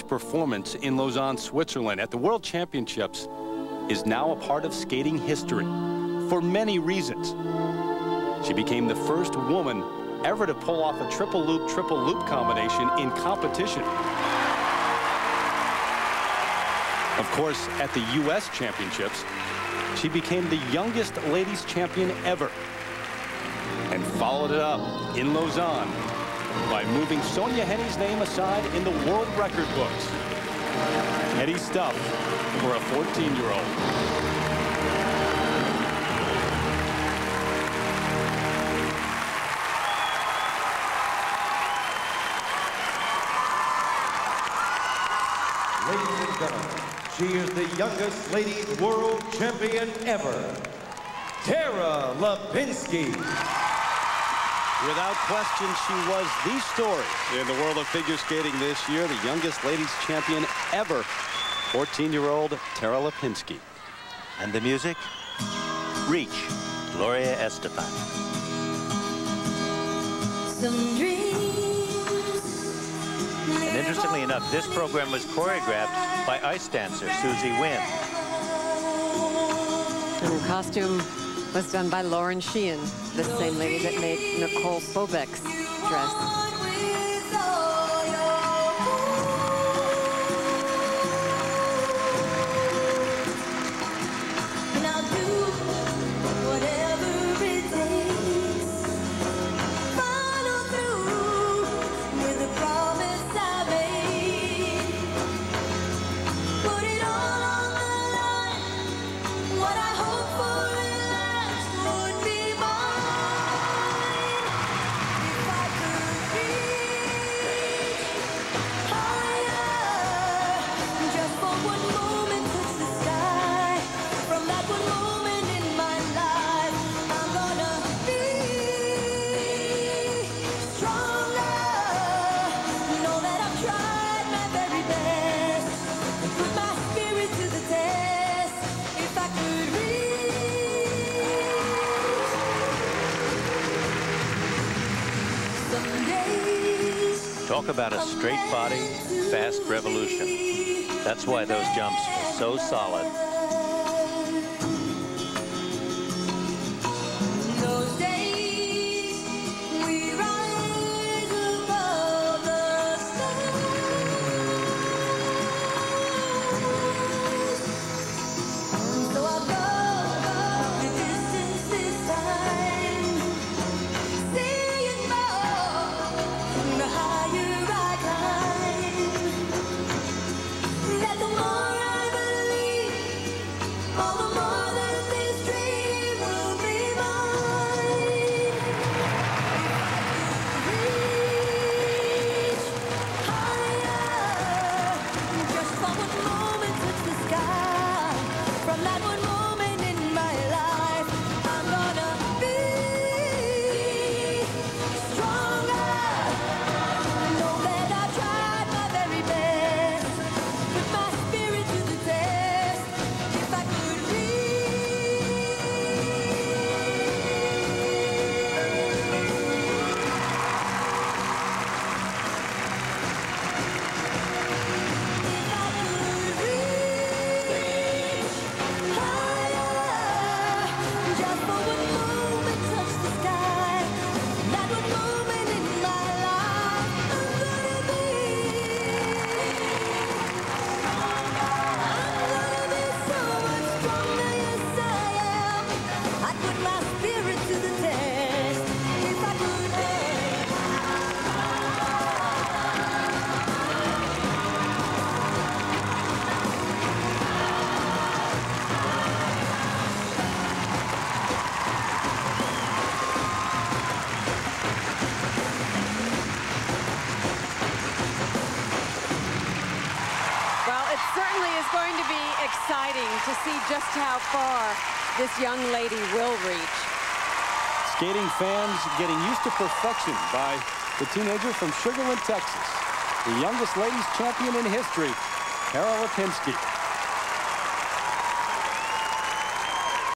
performance in Lausanne, Switzerland at the World Championships is now a part of skating history for many reasons. She became the first woman ever to pull off a triple loop, triple loop combination in competition. Of course, at the U.S. Championships, she became the youngest ladies champion ever and followed it up in Lausanne by moving Sonja Henie's name aside in the world record books. Heady stuff for a 14-year-old. Ladies and gentlemen, she is the youngest ladies world champion ever, Tara Lipinski. Without question, she was the story in the world of figure skating this year, the youngest ladies champion ever, 14-year-old Tara Lipinski. And the music? Reach, Gloria Estefan. And interestingly enough, this program was choreographed by ice dancer Susie Wynn. And her costume was done by Lauren Sheehan, the same lady that made Nicole Bobek's dress. Talk about a straight body, fast revolution. That's why those jumps are so solid. Exciting to see just how far this young lady will reach. Skating fans getting used to perfection by the teenager from Sugar Land, Texas. The youngest ladies champion in history, Tara Lipinski.